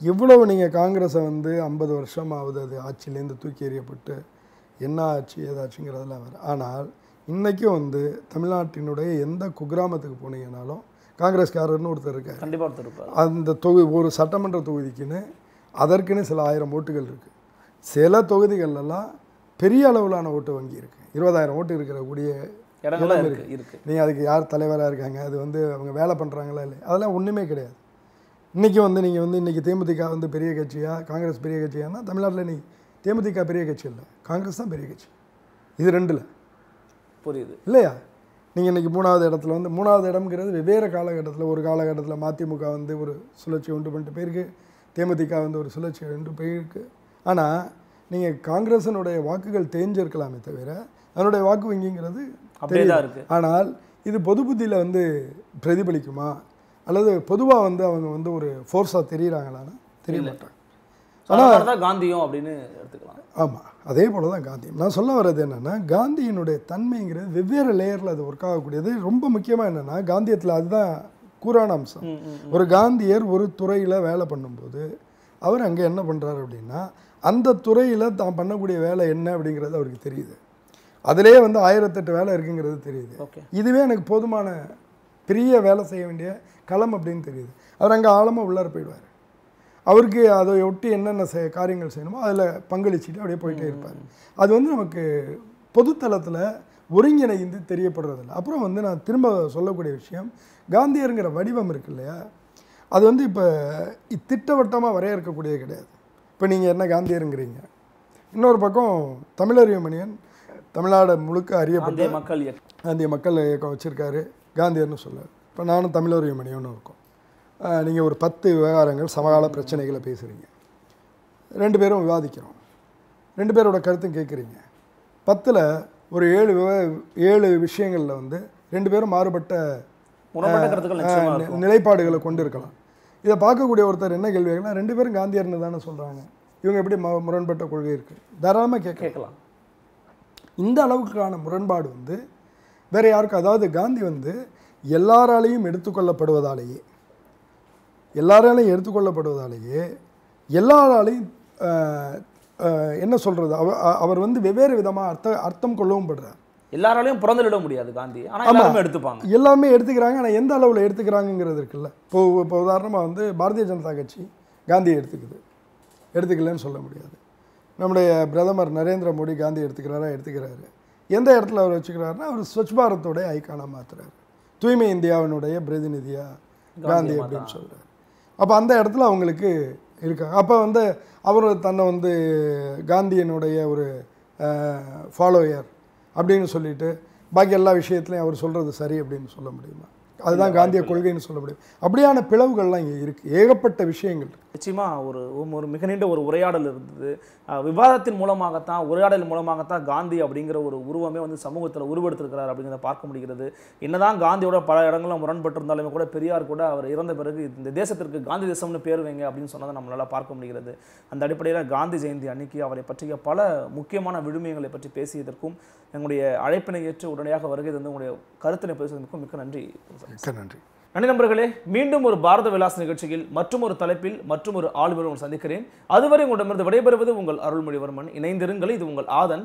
எவ்வளவு நீங்கள் காங்கிரஸை வந்து ஐம்பது வருஷம் ஆகுது அது ஆட்சியிலேருந்து தூக்கி எறியப்பட்டு என்ன ஆச்சு ஏதாச்சுங்கிறதெல்லாம் வேறு ஆனால் இன்றைக்கும் வந்து தமிழ்நாட்டினுடைய எந்த குக்கிராமத்துக்கு போனீங்கனாலும் காங்கிரஸ்காரர்னு ஒருத்தர் இருக்கார். கண்டிப்பா ஒருத்தர் இருப்பார். அந்த தொகு ஒரு சட்டமன்ற தொகுதிக்குன்னு அதற்குன்னு சில ஆயிரம் ஓட்டுகள் இருக்குது சில தொகுதிகள்லாம் பெரிய அளவிலான ஓட்டு வங்கி இருக்குது இருபதாயிரம் ஓட்டு இருக்கிற கூடிய இடங்கள்லாம் இடம் இருக்கு இருக்கு. நீங்கள் அதுக்கு யார் தலைவராக இருக்காங்க? அது வந்து அவங்க வேலை பண்ணுறாங்களா இல்லை அதெல்லாம் ஒன்றுமே கிடையாது. இன்றைக்கி வந்து நீங்கள் வந்து இன்றைக்கி தேமுதிக வந்து பெரிய கட்சியா காங்கிரஸ் பெரிய கட்சியானா தமிழ்நாட்டில் நீ தேமுதிக பெரிய கட்சி இல்லை. காங்கிரஸ் தான் பெரிய கட்சி. இது ரெண்டில். புரியுது. இல்லையா? நீங்கள் இன்றைக்கி மூணாவது இடத்துல வந்து மூணாவது இடம்ங்கிறது வெவ்வேறு காலகட்டத்தில் ஒரு காலகட்டத்தில் மதிமுக வந்து ஒரு சுழற்சி உண்டு பண்ணிட்டு போயிருக்கு. தேமுதிக வந்து ஒரு சுழற்சி உண்டு போயிருக்கு. ஆனால் நீங்கள் காங்கிரஸினுடைய வாக்குகள் தேஞ்சிருக்கலாமே தவிர அதனுடைய வாக்கு வங்கிங்கிறது தெரியுது. ஆனால் இது பொது புத்தியில் வந்து பிரதிபலிக்குமா? அல்லது பொதுவாக வந்து அவங்க வந்து ஒரு ஃபோர்ஸாக தெரியுறாங்களான்னா தெரிய மாட்டாங்க அதனால தான் காந்தியும் அப்படின்னு எடுத்துக்கலாம். ஆமாம் அதே போல தான் காந்தியம். நான் சொல்ல வர்றது என்னென்னா காந்தியினுடைய தன்மைங்கிறது வெவ்வேறு லேயரில் அது ஒர்க் ஆகக்கூடியது. ரொம்ப முக்கியமாக என்னென்னா காந்தியத்தில் அதுதான் கூறான அம்சம். ஒரு காந்தியர் ஒரு துறையில் வேலை பண்ணும்போது அவர் அங்கே என்ன பண்ணுறாரு அப்படின்னா அந்த துறையில் தான் பண்ணக்கூடிய வேலை என்ன அப்படிங்கிறது அவருக்கு தெரியுது. அதிலே வந்து ஆயிரத்தெட்டு வேலை இருக்குங்கிறது தெரியுது. இதுவே எனக்கு போதுமான பெரிய வேலை செய்ய வேண்டிய களம் அப்படின்னு தெரியுது. அவர் அங்கே ஆழமாக உள்ளார போயிடுவார். அவருக்கு அதை ஒட்டி என்னென்ன செய் காரியங்கள் செய்யணுமோ அதில் பங்களிச்சுட்டு அப்படியே போயிட்டே இருப்பார். அது வந்து நமக்கு பொதுத்தளத்தில் ஒருங்கிணைந்து தெரியப்படுறதில்ல. அப்புறம் வந்து நான் திரும்ப சொல்லக்கூடிய விஷயம் காந்தியருங்கிற வடிவம் இருக்கு இல்லையா? அது வந்து இப்போ திட்டவட்டமாக வரையறுக்கக்கூடியது கிடையாது. இப்போ நீங்கள் என்ன காந்தியருங்கிறீங்க. இன்னொரு பக்கம் தமிழறிவமணியன் தமிழ்நாடு முழுக்க அறியப்பட்ட மக்கள் காந்திய மக்கள் இயக்கம் வச்சுருக்காரு காந்தியர்னு சொல்லுவார் இப்போ நானும் தமிழறிவு மணியம்னு இருக்கோம். நீங்கள் ஒரு பத்து விவகாரங்கள் சமகால பிரச்சனைகளை பேசுகிறீங்க ரெண்டு பேரும் விவாதிக்கிறோம். ரெண்டு பேரோட கருத்தும் கேட்குறீங்க பத்தில் ஒரு ஏழு விவ ஏழு விஷயங்களில் வந்து ரெண்டு பேரும் மாறுபட்ட நிலைப்பாடுகளை கொண்டு இருக்கலாம் இதை பார்க்கக்கூடிய ஒருத்தர் என்ன கேள்வி கேட்கலாம்? ரெண்டு பேரும் காந்தியர்னு தானே சொல்கிறாங்க இவங்க எப்படி ம- முரண்பட்ட கொள்கை இருக்குது தாராளமாக கேட்கலாம். கேட்கலாம். இந்த அளவுக்கான முரண்பாடு வந்து வேற யாருக்கும் அதாவது காந்தி வந்து எல்லாராலையும் எடுத்துக்கொள்ளப்படுவதாலேயே எல்லாராலையும் எடுத்துக்கொள்ளப்படுவதாலேயே எல்லாராலையும் என்ன சொல்கிறது அவர் அவர் வந்து வெவ்வேறு விதமாக அர்த்த அர்த்தம் கொள்ளவும் படுறார். எல்லாராலையும் பிறந்துவிட முடியாது காந்தி. ஆனா ஆமா. எல்லாருமே எடுத்துப்பாங்க. எல்லாமே எடுத்துக்கிறாங்க. ஆனால் எந்த அளவில் எடுத்துக்கிறாங்கங்கிறது இருக்குல்ல. இப்போ இப்போ உதாரணமாக வந்து பாரதிய ஜனதா கட்சி காந்தியை எடுத்துக்குது. எடுத்துக்கலன்னு சொல்ல முடியாது. நம்முடைய பிரதமர் நரேந்திர மோடி காந்தி எடுத்துக்கிறாரா? எடுத்துக்கிறாரு. எந்த இடத்துல அவர் வச்சுக்கிறாருன்னா அவர் ஸ்வச் பாரத்தோடைய ஐக்கானாக மாத்துறாரு. தூய்மை இந்தியாவினுடைய பிரதிநிதியா காந்தி அப்படின்னு சொல்கிறார் அப்போ அந்த இடத்துல அவங்களுக்கு இருக்காங்க அப்போ வந்து அவர் தன்னை வந்து காந்தியனுடைய ஒரு ஃபாலோயர் அப்படின்னு சொல்லிட்டு பாக்கி எல்லா விஷயத்துலையும் அவர் சொல்கிறது சரி அப்படின்னு சொல்ல முடியுமா? அதுதான் காந்திய கொள்கைன்னு சொல்ல முடியும் அப்படியான பிளவுகள்லாம் இங்கே இருக்குது ஏகப்பட்ட விஷயங்கள் இருக்கு. நிச்சயமா ஒரு ஒரு மிக நீண்ட ஒரு உரையாடல் இருந்தது. விவாதத்தின் மூலமாகத்தான் உரையாடல் மூலமாகத்தான் காந்தி அப்படிங்கிற ஒரு உருவமே வந்து சமூகத்தில் உருவெடுத்திருக்கிறார் அப்படிங்கிறத பார்க்க முடிகிறது. என்னதான் காந்தியோட பல இடங்களும் முரண்பட்டிருந்தாலுமே கூட பெரியார் கூட அவர் இறந்த பிறகு இந்த தேசத்திற்கு காந்தி தேசம்னு பேர் வைங்க அப்படின்னு சொன்னதை நம்மளால பார்க்க முடிகிறது. அந்த அடிப்படையில் காந்தி ஜெயந்தி அன்னைக்கு அவரை பற்றிய பல முக்கியமான விழுமியங்களை பற்றி பேசியதற்கும் எங்களுடைய அழைப்பினை ஏற்று உடனடியாக வருகை தந்து உங்களுடைய கருத்தினை பேசுவதற்கும் மிக்க நன்றி. மிக்க நன்றி. நன்றி நண்பர்களே மீண்டும் ஒரு பாரத விலாஸ் நிகழ்ச்சியில் மற்றும் ஒரு தலைப்பில் மற்றும் ஒரு ஆளுநர் சந்திக்கிறேன். அதுவரை உங்களிடமிருந்து விடைபெறுவது உங்கள் அருள்மொழிவர்மன். இணைந்திருங்கள் இது உங்கள் ஆதன்.